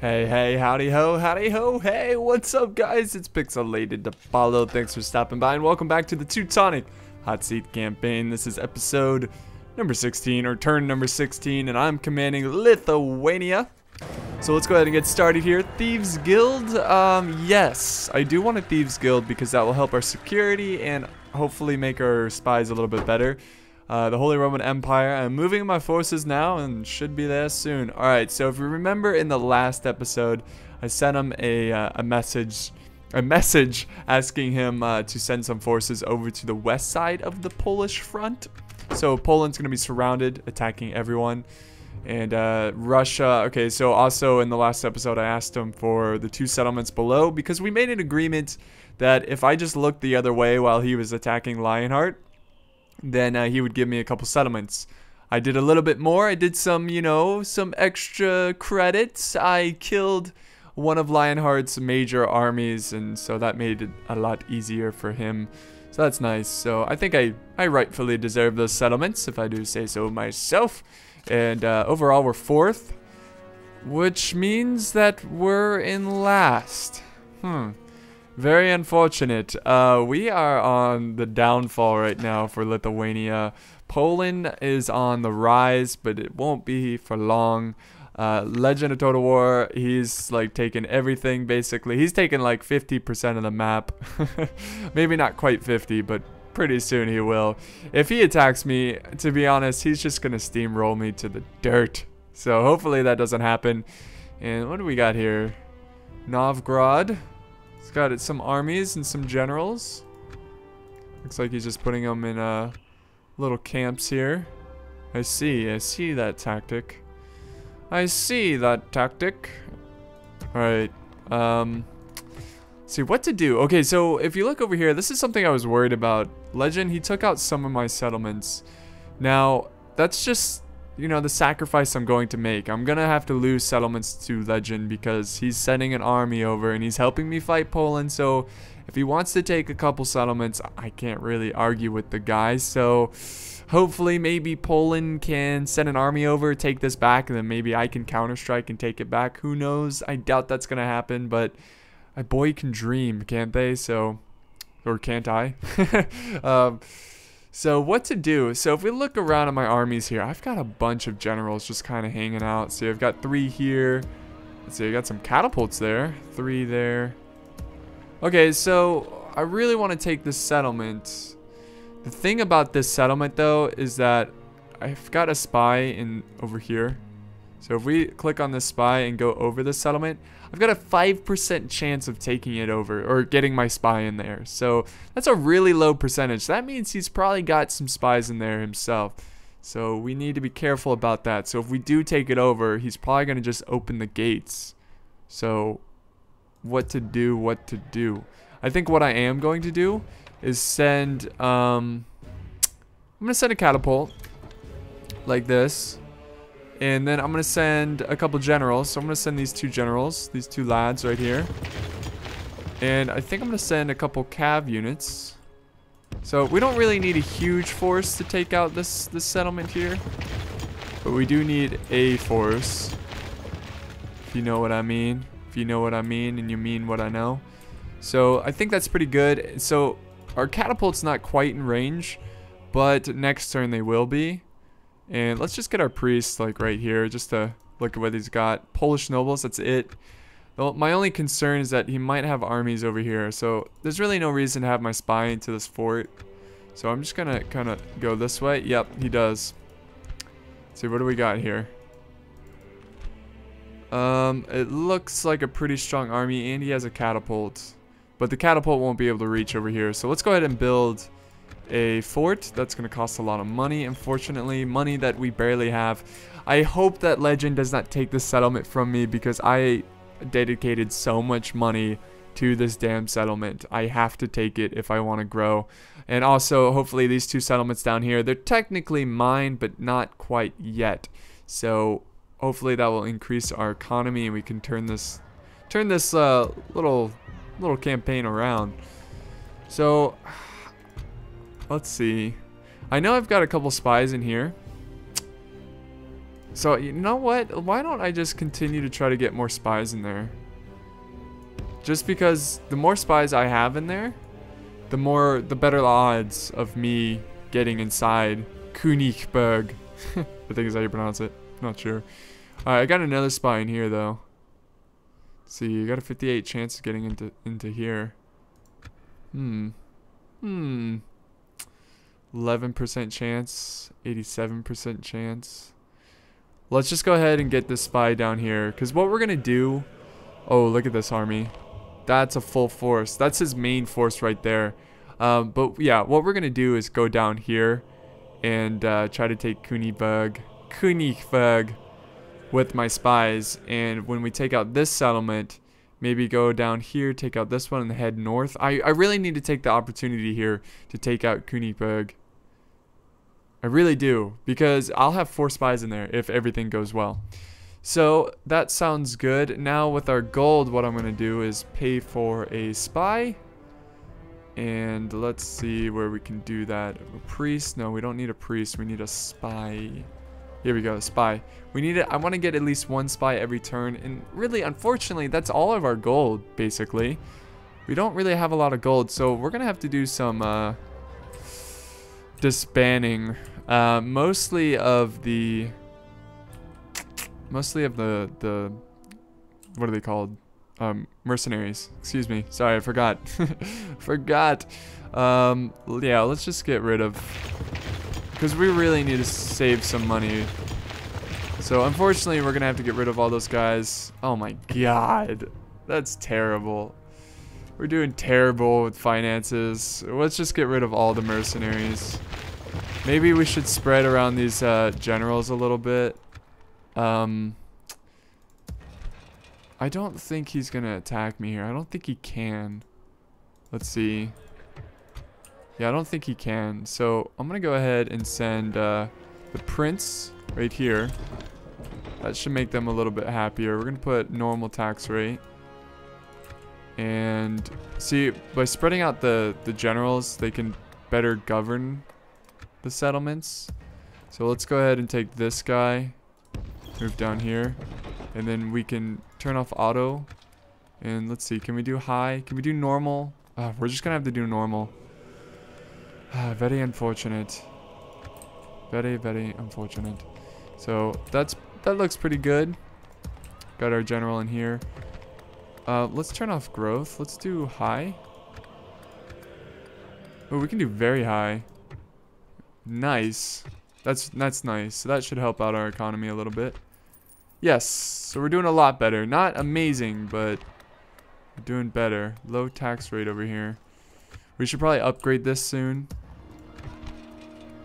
Hey, hey, howdy ho, howdy ho, hey, what's up guys? It's Pixelated Apollo, thanks for stopping by and welcome back to the Teutonic Hot Seat Campaign. This is episode number 16, or turn number 16, and I'm commanding Lithuania. So let's go ahead and get started here. Thieves Guild, um, yes, I do want a Thieves Guild because that will help our security and hopefully make our spies a little bit better. Uh, the Holy Roman Empire. I'm moving my forces now and should be there soon. Alright, so if you remember in the last episode, I sent him a, uh, a message a message asking him uh, to send some forces over to the west side of the Polish front. So Poland's going to be surrounded, attacking everyone. And uh, Russia, okay, so also in the last episode, I asked him for the two settlements below because we made an agreement that if I just looked the other way while he was attacking Lionheart, then uh, he would give me a couple settlements. I did a little bit more. I did some, you know, some extra credits. I killed one of Lionheart's major armies, and so that made it a lot easier for him. So that's nice. So I think I, I rightfully deserve those settlements, if I do say so myself. And uh, overall, we're fourth, which means that we're in last. Hmm. Very unfortunate. Uh, we are on the downfall right now for Lithuania. Poland is on the rise, but it won't be for long. Uh, Legend of Total War, he's like taken everything basically. He's taken like 50% of the map. Maybe not quite 50, but pretty soon he will. If he attacks me, to be honest, he's just going to steamroll me to the dirt. So hopefully that doesn't happen. And what do we got here? Novgorod. He's got it, some armies and some generals. Looks like he's just putting them in uh, little camps here. I see, I see that tactic. I see that tactic. Alright, um, see what to do. Okay, so if you look over here, this is something I was worried about. Legend, he took out some of my settlements. Now, that's just you know, the sacrifice I'm going to make. I'm going to have to lose settlements to Legend because he's sending an army over and he's helping me fight Poland. So if he wants to take a couple settlements, I can't really argue with the guy. So hopefully maybe Poland can send an army over, take this back, and then maybe I can counter-strike and take it back. Who knows? I doubt that's going to happen, but a boy can dream, can't they? So, or can't I? um, so what to do? So if we look around at my armies here, I've got a bunch of generals just kind of hanging out. See, I've got three here. Let's see, I got some catapults there. Three there. Okay, so I really want to take this settlement. The thing about this settlement, though, is that I've got a spy in over here. So if we click on this spy and go over the settlement, I've got a 5% chance of taking it over or getting my spy in there. So that's a really low percentage. That means he's probably got some spies in there himself. So we need to be careful about that. So if we do take it over, he's probably going to just open the gates. So what to do, what to do. I think what I am going to do is send, um, I'm going to send a catapult like this. And then I'm going to send a couple generals. So I'm going to send these two generals, these two lads right here. And I think I'm going to send a couple cav units. So we don't really need a huge force to take out this, this settlement here. But we do need a force. If you know what I mean. If you know what I mean and you mean what I know. So I think that's pretty good. So our catapult's not quite in range. But next turn they will be. And let's just get our priest like right here just to look at what he's got. Polish nobles, that's it. Well, my only concern is that he might have armies over here. So there's really no reason to have my spy into this fort. So I'm just going to kind of go this way. Yep, he does. Let's see, what do we got here? Um, it looks like a pretty strong army and he has a catapult. But the catapult won't be able to reach over here. So let's go ahead and build a fort. That's going to cost a lot of money, unfortunately. Money that we barely have. I hope that Legend does not take this settlement from me because I dedicated so much money to this damn settlement. I have to take it if I want to grow. And also, hopefully these two settlements down here, they're technically mine, but not quite yet. So hopefully that will increase our economy and we can turn this turn this uh, little little campaign around. So Let's see. I know I've got a couple spies in here. So, you know what? Why don't I just continue to try to get more spies in there? Just because the more spies I have in there, the more, the better odds of me getting inside Königsberg. I think is how you pronounce it. Not sure. Alright, I got another spy in here though. See, you got a 58 chance of getting into into here. Hmm. Hmm. 11% chance, 87% chance. Let's just go ahead and get this spy down here. Because what we're going to do... Oh, look at this army. That's a full force. That's his main force right there. Um, but yeah, what we're going to do is go down here and uh, try to take Königsberg, Königsberg with my spies. And when we take out this settlement, maybe go down here, take out this one, and head north. I, I really need to take the opportunity here to take out Königsberg. I really do, because I'll have four spies in there if everything goes well. So that sounds good. Now with our gold, what I'm going to do is pay for a spy. And let's see where we can do that. A priest? No, we don't need a priest. We need a spy. Here we go, spy. We need it. I want to get at least one spy every turn. And really, unfortunately, that's all of our gold, basically. We don't really have a lot of gold, so we're going to have to do some uh, disbanding. Uh, mostly of the... Mostly of the, the... What are they called? Um, mercenaries. Excuse me. Sorry, I forgot. forgot. Um, yeah, let's just get rid of because we really need to save some money. So unfortunately, we're going to have to get rid of all those guys. Oh my god. That's terrible. We're doing terrible with finances. Let's just get rid of all the mercenaries. Maybe we should spread around these uh, generals a little bit. Um, I don't think he's going to attack me here. I don't think he can. Let's see. Yeah, I don't think he can. So I'm going to go ahead and send uh, the prince right here. That should make them a little bit happier. We're going to put normal tax rate. And see, by spreading out the, the generals, they can better govern the settlements. So let's go ahead and take this guy, move down here, and then we can turn off auto. And let's see, can we do high? Can we do normal? Uh, we're just going to have to do normal. Ah, very unfortunate. Very, very unfortunate. So that's that looks pretty good. Got our general in here. Uh, let's turn off growth. Let's do high. Oh, we can do very high. Nice. That's that's nice. So that should help out our economy a little bit. Yes. So we're doing a lot better. Not amazing, but doing better. Low tax rate over here. We should probably upgrade this soon.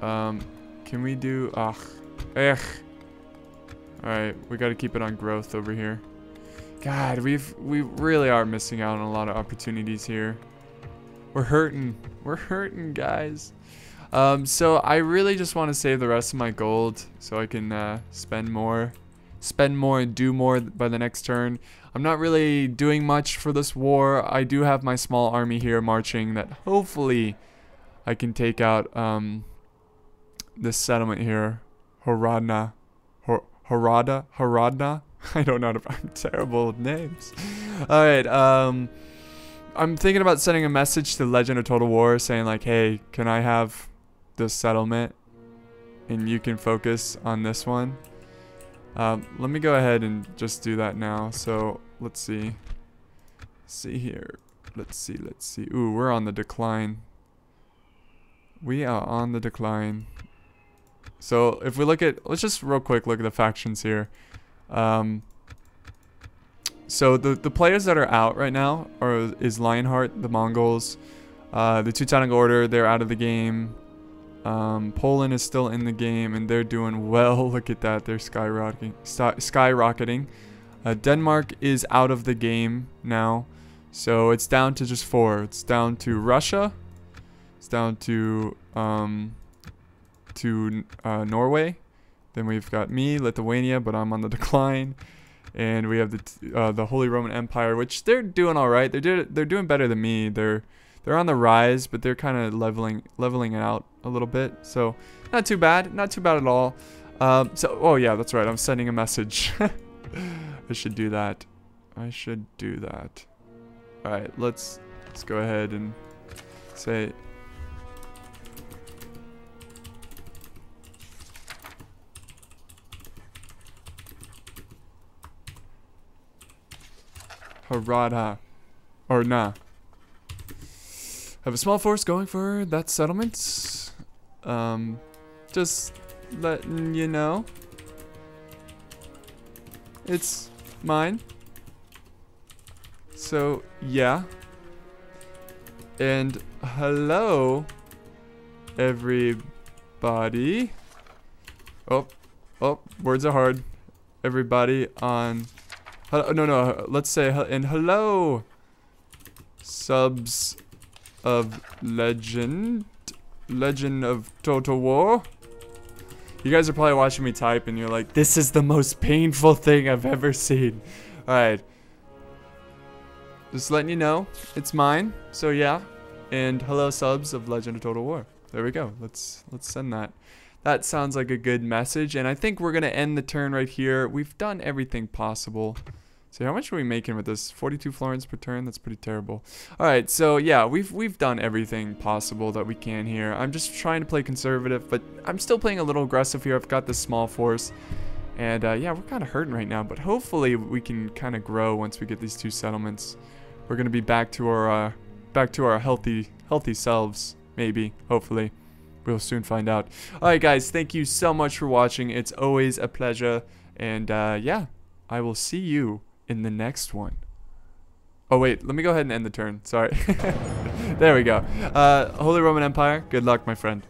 Um, can we do... Ugh. Ugh. Alright, we gotta keep it on growth over here. God, we've we really are missing out on a lot of opportunities here. We're hurting. We're hurting, guys. Um, so I really just want to save the rest of my gold so I can uh, spend more. Spend more and do more by the next turn. I'm not really doing much for this war. I do have my small army here marching that hopefully I can take out um, this settlement here, Horadna, Hor Haradna. I don't know. If I'm terrible with names. All right. Um, I'm thinking about sending a message to Legend of Total War saying like, "Hey, can I have this settlement, and you can focus on this one." Um, let me go ahead and just do that now. So let's see. See here. Let's see. Let's see. Ooh, we're on the decline. We are on the decline. So if we look at, let's just real quick look at the factions here. Um, so the the players that are out right now are is Lionheart, the Mongols, uh, the Teutonic Order. They're out of the game. Um, Poland is still in the game and they're doing well. Look at that, they're skyrocketing. skyrocketing. Uh, Denmark is out of the game now, so it's down to just four. It's down to Russia. It's down to um, to uh, Norway. Then we've got me, Lithuania, but I'm on the decline. And we have the uh, the Holy Roman Empire, which they're doing all right. They're do they're doing better than me. They're they're on the rise, but they're kind of leveling leveling it out a little bit. So not too bad, not too bad at all. Um, so, oh yeah, that's right. I'm sending a message. I should do that. I should do that. All right, let's let's go ahead and say. Harada. Or nah. Have a small force going for that settlement. Um, just letting you know. It's mine. So, yeah. And hello, everybody. Oh, oh, words are hard. Everybody on. No, no, let's say, and hello, subs of Legend. Legend of Total War. You guys are probably watching me type and you're like, this is the most painful thing I've ever seen. Alright. Just letting you know, it's mine. So yeah. And hello subs of Legend of Total War. There we go. Let's let's send that. That sounds like a good message. And I think we're gonna end the turn right here. We've done everything possible. So how much are we making with this? 42 florins per turn? That's pretty terrible. All right, so yeah, we've we've done everything possible that we can here. I'm just trying to play conservative, but I'm still playing a little aggressive here. I've got this small force. And uh, yeah, we're kind of hurting right now, but hopefully we can kind of grow once we get these two settlements. We're going to be back to our uh, back to our healthy healthy selves, maybe, hopefully. We'll soon find out. All right, guys, thank you so much for watching. It's always a pleasure. And uh, yeah, I will see you in the next one. Oh, wait. Let me go ahead and end the turn. Sorry. there we go. Uh, Holy Roman Empire, good luck, my friend.